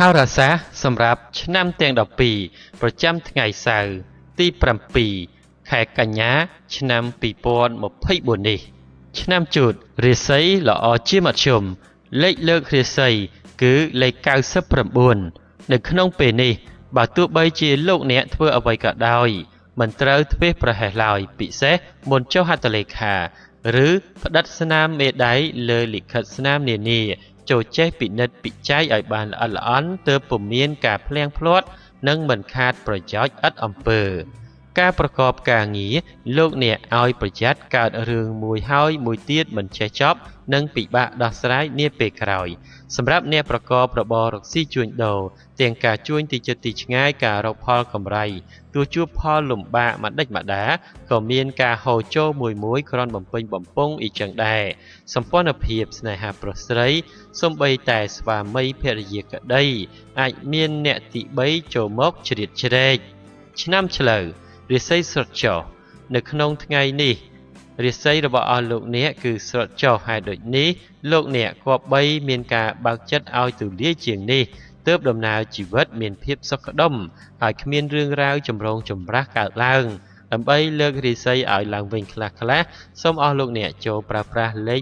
ហោរាសាស្ត្រសម្រាប់ឆ្នាំទាំង12ប្រចាំថ្ងៃសៅរ៍ទី7ខែកញ្ញា ឆ្នាំ2024នេះ ឆ្នាំជូតរាសីល្អជាមធ្យមលេខលើករាសីគឺលេខ99នៅក្នុងពេលនេះ បើទោះបីជាលោកអ្នកធ្វើអ្វីក៏ដោយមិនត្រូវធ្វេសប្រហែសឡើយពិសេសមុនចុះហត្ថលេខា ឬផ្តិតស្នាមមេដៃលើលិខិតស្នាមនានា ចូលចេះពិនិត្យពិច័យឲ្យបានល្អិតល្អន់ទើបពុំមានការភ្លៀងភ្លាត់និងមិនខាតប្រយោជន៍ឥតអំពើ ការប្រកបការងារលោកអ្នកឲ្យប្រយ័ត្នកើតរឿងមួយហើយមួយទៀតមិនចេះចប់និងពិបាកដោះស្រាយនាពេលក្រោយសម្រាប់អ្នកប្រកបរបររកស៊ីជួញដូរទាំងការជួញទីចិត្តទីឆ្ងាយការរកផលកម្រៃទោះជួបផលលំបាកម្ដេចម្ដាក៏មានការហូរចូលមួយមួយក្រនបំពេញបំពង់អ៊ីចឹងដែរសម្ព័ន្ធភាពស្នេហាប្រុសស្រីសំបីតែស្វាមីភរិយាក្តីអាចមានអ្នកទី3ចូលមកជ្រៀតជ្រែកឆ្នាំឆ្លូវ រាសីស្រត់ចុះនៅក្នុងថ្ងៃនេះរាសីរបស់អស់លោកអ្នកគឺស្រត់ចុះហើយដូចនេះលោកអ្នកគប្បីមានការបើកចិត្តឲ្យទូលាយជាងនេះទើបដំណើរជីវិតមានភាពសុខដុមហើយគ្មានរឿងរ៉ាវចម្រូងចម្រាសកើតឡើងដើម្បីលើករាសីឲ្យឡើងវិញខ្លះខ្លះសូមអស់លោកអ្នកចូលប្រើប្រាស់លេខ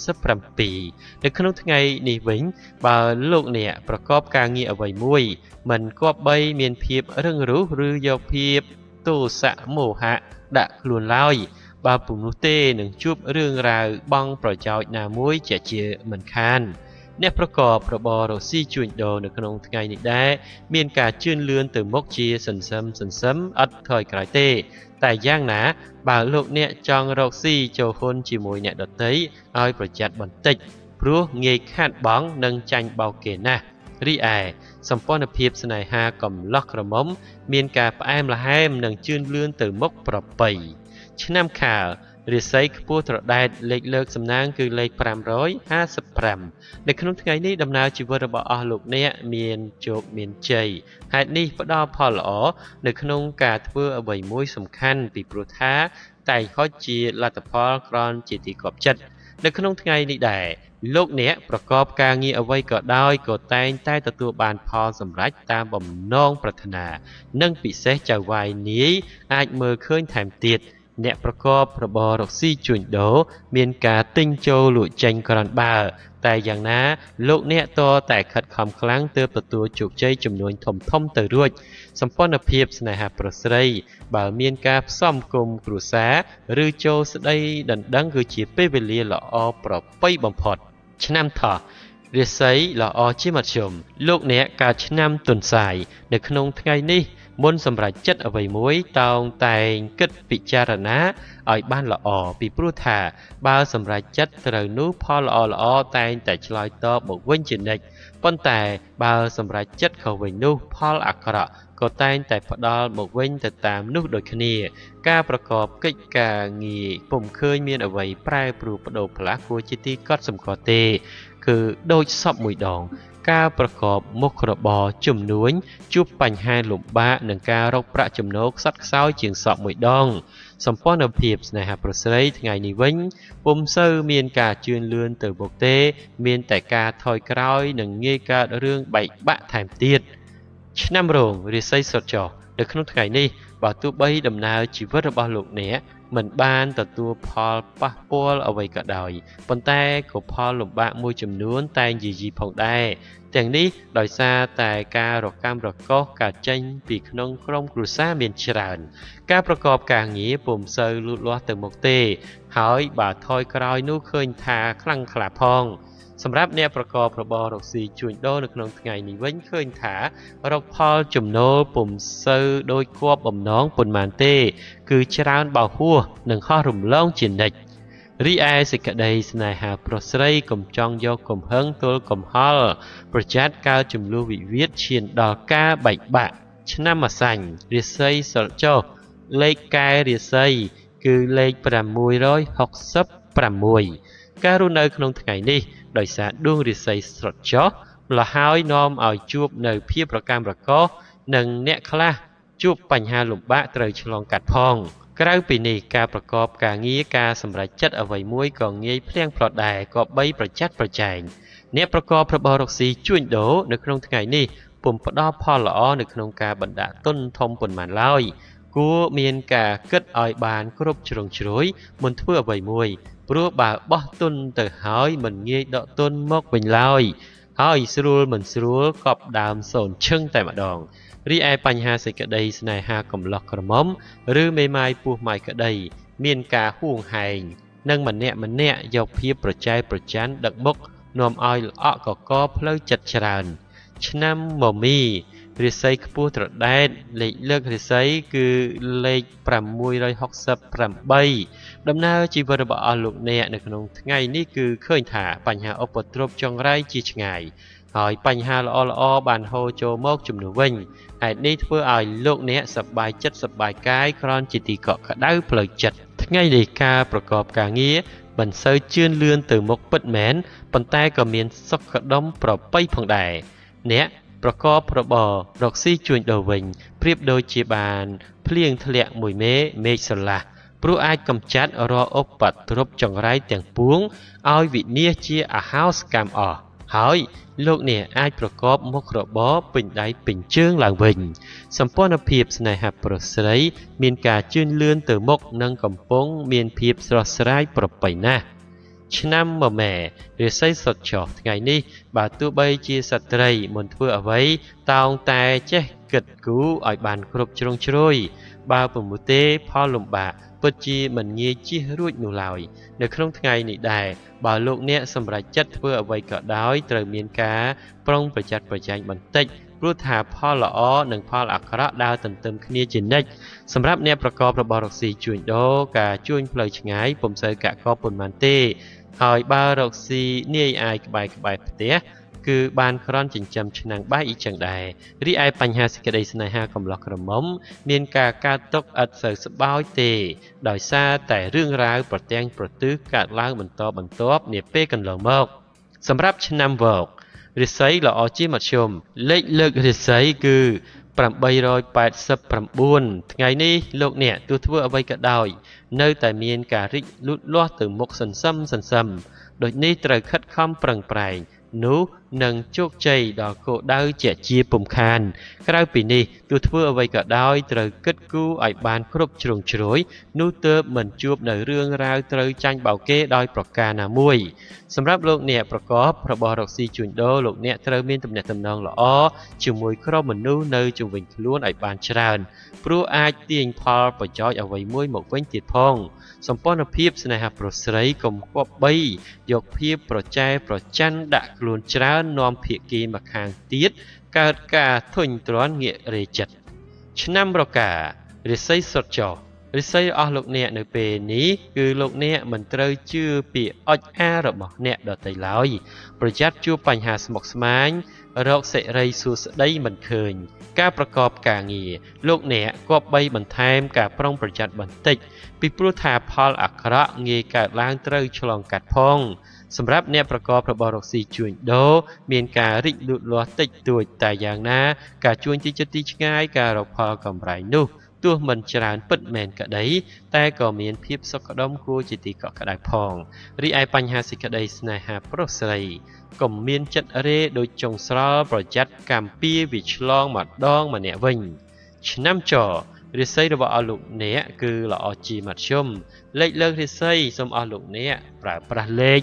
777នៅក្នុងថ្ងៃនេះវិញបើលោកអ្នកប្រកបការងារអ្វីមួយមិនគប្បីមានភាពរឹងរូសឬយកភាព ទោសៈមោហៈដាក់ខ្លួនឡើយបើពុំនោះទេនឹងជួបរឿងរ៉ាវបងប្រយោជន៍ណាមួយជាជាមិនខានអ្នកប្រកបរបររកស៊ីជួញដូរនៅក្នុងថ្ងៃនេះដែរមានការជឿនលឿនទៅមុខជាសន្សឹមសន្សឹមអត់ថយក្រោយទេ តែយ៉ាងណា បើលោកអ្នកចង់រកស៊ីចូលហ៊ុនជាមួយអ្នកដតីឲ្យប្រយ័ត្នបន្តិចព្រោះងាយខាតបង់និងចាញ់បោកគេណាស់ រីឯសម្ព័ន្ធភាពស្នេហាកំឡោះក្រមុំ មានការផ្អែមល្ហែមនិងជឿនលឿនទៅមុខប្រពៃឆ្នាំខាលរាសីខ្ពស់ត្រដែតលេខលើកសំណាងគឺលេខ555នៅក្នុងថ្ងៃនេះដំណើរជីវិតរបស់អស់លោកអ្នកមានជោគមានជ័យហេតុនេះផ្ដល់ផលល្អនៅក្នុងការធ្វើអ្វីមួយសំខាន់ពីព្រោះថាតែហុចជាលទ្ធផលក្រនជាទីគប់ចិត្តនៅក្នុងថ្ងៃនេះដែរ លោកអ្នកប្រកបការងារអ្វីក៏ដោយក៏តែងតែទទួលបានផលសម្រេចតាមបំណងប្រាថ្នា និងពិសេសចៅវាយនាយអាចមើលឃើញថែមទៀត អ្នកប្រកបរបររកស៊ីជួញដូរមានការទិញចូលលក់ចេញក្រាន់បើតែយ៉ាងណាលោកអ្នកតតែខិតខំខ្លាំងទើបទទួលជោគជ័យចំនួនធំធំទៅរួចសម្ព័ន្ធភាពស្នេហាប្រស្រីបើមានការផ្សំគុំគ្រួសារឬចូលស្ដីដណ្ដឹងគឺជាពេលវេលាល្អប្រពៃបំផុតឆ្នាំថោះ រាសីល្អជាមធ្យមលោកអ្នកកើតឆ្នាំទុនសាយនៅក្នុងថ្ងៃនេះមុនសម្រាប់ចិត្តអ្វីមួយតោងតែងគិតពិចារណាឲ្យបានល្អពីព្រោះថាបើសម្រាប់ចិត្តត្រូវនោះផលល្អល្អតែងតែឆ្លើយតបមកវិញជានិច្ចប៉ុន្តែបើសម្រាប់ចិត្តខុសវិញនោះផលអាក្រក់ក៏តែងតែផ្ដាល់មកវិញទៅតាមនោះដូចគ្នា ការប្រកបកិច្ចការងារពុំឃើញមានអ្វីប្រែប្រួលបដូរផ្លាស់គួរជាទីកត់សម្គាល់ទេ គឺដូចសពមួយដង ការប្រកបមុខរបរជំនួញជួបបញ្ហាលំបាកនឹងការរកប្រាក់ចំណូលខ្សត់ខ្សោយជាងសពមួយដងសម្ព័ន្ធភាពស្នេហាប្រស្រីថ្ងៃនេះវិញពុំសូវមានការជឿនលឿនទៅមុខទេ មានតែការថយក្រោយនិងងាយកើតរឿងបែកបាក់ថែមទៀតឆ្នាំរោងរាសីសុតចោនៅក្នុងថ្ងៃនេះបើទោះបីដំណើរជីវិតរបស់លោកអ្នក មិនបានទទួលផលប៉ះពាល់អ្វីក៏ដោយប៉ុន្តែក៏ផលលំបាកមួយចំនួនតែងយាយីផងដែរទាំងនេះដោយសារតែការរកម្មរកោសកើតចេញពីក្នុងក្រុមគ្រួសារមានច្រើន ការប្រកបការងារពុំសូវលូតលាស់ទៅមុខទេ ហើយបើថយក្រោយនោះឃើញថាខ្លាំងខ្លាផង សម្រាប់អ្នកប្រកបរបររកស៊ីជួញដូរនៅក្នុងថ្ងៃនេះវិញឃើញថារកផលចំណូលពុំសូវដូចគប់បំណងប៉ុន្មានទេ គឺច្រើនបោហួសនិងហោះរំលងជានិច្ចរីឯសេចក្តីស្នេហាប្រុសស្រីកំចង់យកកំហឹងទល់កំហល់ប្រចាត់កើតចំនួនវិវាទឈានដល់ការបែកបាក់ឆ្នាំអាសាញ់រាសីសិលចុះលេខកែរាសីគឺលេខ666ការរស់នៅក្នុងថ្ងៃនេះ ដោយសារដួងរាសីស្រុតចុះម្ល៉េះហើយនាំឲ្យជួបនៅភាពប្រកម្មប្រកោសនិងអ្នកខ្លះជួបបញ្ហាលំបាកត្រូវឆ្លងកាត់ផង ក្រៅពីនេះការប្រកបការងារការសម្រេចចិត្តអ្វីមួយក៏ងាយភ្លៀងផ្លត់ដែរក៏បីប្រចាត់ប្រចែងអ្នកប្រកបរបររកស៊ីជួញដូរនៅក្នុងថ្ងៃនេះពុំផ្ដល់ផលល្អនៅក្នុងការបណ្ដាក់ទុនធំប៉ុន្មានឡើយ គួរមានការគិតឲ្យបានគ្រប់ជ្រុងជ្រោយមុនធ្វើអ្វីមួយព្រោះបើបោះទុនទៅហើយមិនងាយដកទុនមកវិញឡើយហើយស្រួលមិនស្រួលកប់ដើមសូនឈឹងតែម្ដងរីឯបញ្ហាសេចក្តីស្នេហាកំឡោះក្រមុំឬមេម៉ាយពោះម៉ាយក្តីមានការហួងហែងនិងម្នាក់ម្នាក់យកភាពប្រចែប្រច័ណ្ឌដឹកមុខនាំឲ្យល្អក់កកផ្លូវចិត្តច្រើន ឆ្នាំមមី រាសីខ្ពស់ត្រដែតលេខលើករាសីគឺលេខ668ដំណើរជីវិតរបស់អស់លោកអ្នកនៅក្នុងថ្ងៃនេះគឺឃើញថាបញ្ហាឧបទ្រពចង្រៃជាឆ្ងាយហើយបញ្ហាល្អល្អបានហូរចូលមកជំនួសវិញហេតុនេះធ្វើឲ្យលោកអ្នកសប្បាយចិត្តសប្បាយកាយគ្រាន់ជាទីកក់ក្ដៅផ្លូវចិត្តថ្ងៃនេះការប្រកបការងារមិនសូវជឿនលឿនទៅមុខពិតមែនប៉ុន្តែក៏មានសុខដុមប្រពៃផងដែរអ្នក ប្រកបរបររកស៊ីជួញដូរវិញប្រៀបដូចជាបានភ្លៀងធ្លាក់មួយមេមេឃស្រឡះព្រោះអាចកម្ចាត់រាល់ឧបទ្រពចង្រៃទាំងពួងឲ្យវិនាសជាអហោសកម្មអស់ហើយលោកអ្នកអាចប្រកបមុខរបរពេញដៃពេញជើងឡើងវិញសម្ព័ន្ធភាពស្នេហាប្រុសស្រី មានការជឿនលឿនទៅមុខនិងកំពុងមានភាពស្រស់ស្រាយប្រពៃណាស់ ឆ្នាំមមែរាសីសុតចោះថ្ងៃនេះបើទោះបីជាស្ត្រីមិនធ្វើអ្វីតោងតែចេះ គិតគូរឲ្យបានគ្រប់ជ្រុងជ្រោយបើពុំទេផលលំបាកពិតជាមិនងាយជិះរួចនោះឡើយនៅក្នុងថ្ងៃនេះដែរបើលោកអ្នកសម្រេចចិត្តធ្វើអ្វីក៏ដោយត្រូវមានការប្រុងប្រយ័ត្នប្រយែងបន្តិចព្រោះថាផលល្អនិងផលអាក្រក់ដើរទន្ទឹមគ្នាជានិច្ចសម្រាប់អ្នកប្រកបរបររកស៊ីជួញដូរការជួញផ្លូវឆ្ងាយពុំសូវកាក់កបប៉ុន្មានទេហើយបើរកស៊ីនាយអាយក្បែរក្បែរផ្ទះ គឺបានក្រន់ចិញ្ចឹមឆ្នាំងបាយអ៊ីចឹងដែររីឯបញ្ហាសេចក្តីស្នេហាកំឡោះក្រមុំ មានការកើតទុកឥតសូវស្បើយទេ ដោយសារតែរឿងរ៉ាវប្រទាំងប្រទិសកើតឡើងបន្តបន្ទាប់នាពេលកន្លងមកសម្រាប់ឆ្នាំវករិស័យល្អជាមធ្យមលេខលើករិស័យគឺ889ថ្ងៃនេះលោកអ្នកទោះធ្វើអ្វីក៏ដោយ នៅតែមានការរីកលូតលាស់ទៅមុខសន្សឹមសន្សឹមដូចនេះត្រូវខិតខំប្រឹងប្រែងនោះ នឹងជោគជ័យដល់គោលដៅជាជាពុំខាន ក្រៅពីនេះទោះធ្វើអ្វីក៏ដោយត្រូវគិតគូរឲ្យបានគ្រប់ជ្រុងជ្រោយនោះទើបមិនជួបនៅរឿងរ៉ាវត្រូវចាញ់បោកគេដោយប្រការណាមួយសម្រាប់លោកអ្នកប្រកបរបស់រកស៊ីជួញដូរលោកអ្នកត្រូវមានទំនាក់ទំនងល្អជាមួយក្រុមមនុស្សនៅជុំវិញខ្លួនឲ្យបានច្រើនព្រោះអាចទាញផលប្រយោជន៍អ្វីមួយមកវិញទៀតផងសម្ព័ន្ធភាពស្នេហាប្រុសស្រីកុំគប្បីយកភាពប្រចែប្រច័ណ្ឌដាក់ខ្លួនច្រើននាំភាគីមកខាងទៀតកើតការធុញទ្រាន់ងាករេចិត្តឆ្នាំរការិស័យសុតចោរិស័យអស់លោកអ្នកនៅពេលនេះគឺលោកអ្នកមិនត្រូវជឿពាក្យអុចអារបស់អ្នកដទៃឡើយប្រយ័ត្នជួបបញ្ហាស្មុគស្មាញរកសិរីសួស្តីមិនឃើញ ការប្រកបការងារលោកអ្នកគប្បីបន្ថែមការប្រុងប្រយ័ត្នបន្តិច ពីព្រោះថាផលអាក្រក់ងាយកើតឡើងត្រូវឆ្លងកាត់ផង សម្រាប់អ្នកប្រកបរបររកស៊ីជួញដូរមានការរីកលូតលាស់តិចតួចតែយ៉ាងណា ការជួញទីចិត្តទីឆ្ងាយការរកផលកម្រៃនោះទោះមិនច្រើនពិតមែនក្តីតែក៏មានភាពសុខដុមគួរជាទីកក់ក្ដៅផងរីឯបញ្ហាសេចក្តីស្នេហាប្រុសស្រីកុំមានចិត្តរេដូចចុងស្រល់ប្រយ័ត្នកម្មពៀវាឆ្លងម្ដងម្នាក់វិញ ឆ្នាំចរិ ស័យរបស់អស់លោកអ្នកគឺល្អជាមធ្យមលេខលើករិស័យសូមអស់លោកអ្នកប្រើប្រាស់លេខ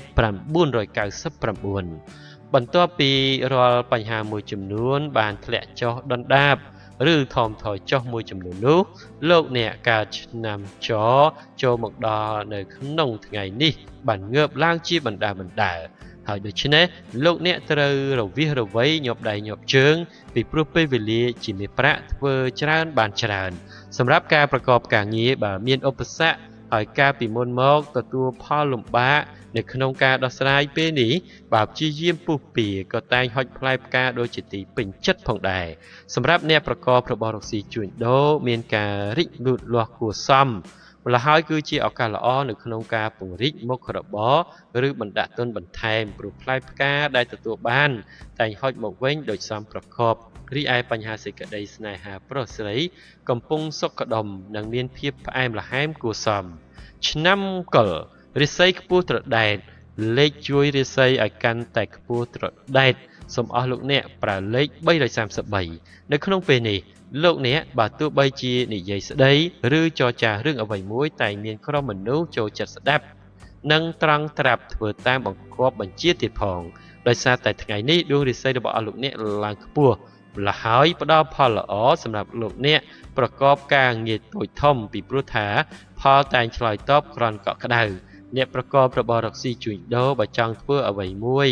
999បន្ទាប់ពីរាល់បញ្ហាមួយចំនួន បានធ្លាក់ចុះដុនដាបឬថមថយចុះមួយចំនួននោះលោកអ្នកកើតឆ្នាំចចូលមកដល់នៅក្នុងថ្ងៃនេះ បានងើបឡើងជាបណ្ដាបណ្ដា ហើយដូច្នេះលោកអ្នកត្រូវរវិះរវៃញាប់ដៃញាប់ជើង ពីព្រោះពេលវេលាជាមេប្រាក់ធ្វើច្រើនបានច្រើន សម្រាប់ការប្រកបការងារបើមានឧបសគ្គហើយការពីមុនមកទទួលផលលំបាកនៅក្នុងការដោះស្រាយពេលនេះបើព្យាយាមពុះពៀក៏តែងហុចផ្លែផ្កាដូចជាទីពេញចិត្តផងដែរសម្រាប់អ្នកប្រកបរបររកស៊ីជួញដូរមានការរីកលូតលាស់គួរសម ម្ល៉េះហើយគឺជាឱកាសល្អនៅក្នុងការពង្រីកមុខរបរឬបណ្ដាក់ទុនបន្ថែមព្រោះផ្លែផ្កាដែលទទួលបាន តែងហុចមកវិញដោយសមប្រកបរីឯបញ្ហាសេចក្តីស្នេហាប្រុសស្រី កំពុងសុខដុមនិងមានភាពផ្អែមល្ហែមគួរសមឆ្នាំកុលរិស័យខ្ពស់ត្រដែតលេខជួយរាសីឲ្យកាន់តែខ្ពស់ត្រដែតសូមអស់លោកអ្នកប្រើលេខ333នៅក្នុងពេលនេះ លោកអ្នកបើទោះបីជានិយាយស្ដីឬចរចារឿងអ្វីមួយតែមានក្រុមមនុស្សចូលចិត្តស្ដាប់និងត្រង់ត្រាប់ធ្វើតាមបង្គាប់បញ្ជាទៀតផងដោយសារតែថ្ងៃនេះដួងរាសីរបស់អស់លោកអ្នកឡើងខ្ពស់ម្ល៉េះហើយផ្ដល់ផលល្អសម្រាប់លោកអ្នកប្រកបការងារតូចធំពីព្រោះថា ផលតែងឆ្លើយតបក្រន់កក់ក្ដៅអ្នកប្រកបរបររកស៊ីជួញដូរបើចង់ធ្វើអ្វីមួយ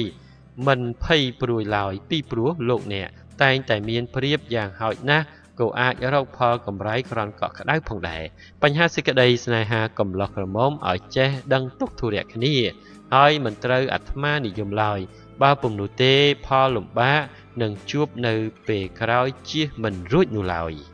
មិនភ័យព្រួយឡើយពីព្រោះលោកអ្នកតែងតែមានព្រៀបយ៉ាងហោចណាស់ ក៏អាចរកផលកម្រៃក្រនកក់ក្ដៅផងដែរបញ្ហាសេចក្តីស្នេហាកំឡោះក្រមុំឲ្យចេះដឹងទុកធុរៈគ្នាហើយមិនត្រូវអាត្មានិយមឡើយបើពុំនោះទេផលលំបាកនឹងជួបនៅពេលក្រោយជៀសមិនរួចនោះឡើយ។